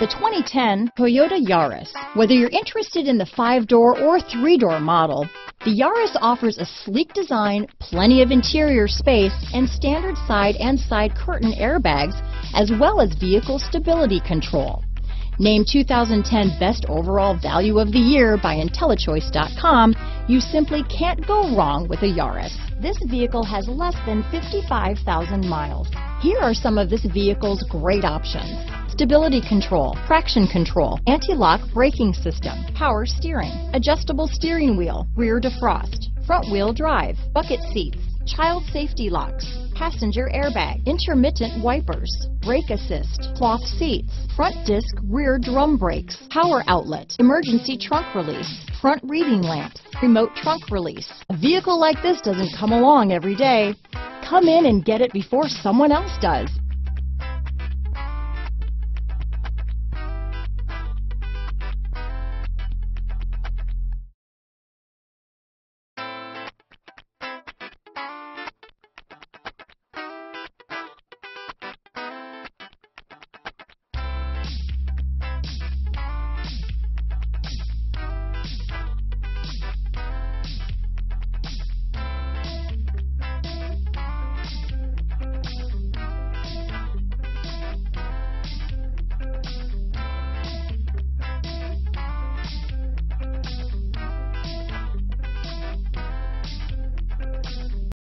The 2010 Toyota Yaris. Whether you're interested in the five-door or three-door model, the Yaris offers a sleek design, plenty of interior space, and standard side and side curtain airbags, as well as vehicle stability control. Named 2010 Best Overall Value of the Year by IntelliChoice.com, you simply can't go wrong with a Yaris. This vehicle has less than 55,000 miles. Here are some of this vehicle's great options stability control, traction control, anti-lock braking system, power steering, adjustable steering wheel, rear defrost, front wheel drive, bucket seats, child safety locks, passenger airbag, intermittent wipers, brake assist, cloth seats, front disc rear drum brakes, power outlet, emergency trunk release, front reading lamps, remote trunk release. A vehicle like this doesn't come along every day. Come in and get it before someone else does.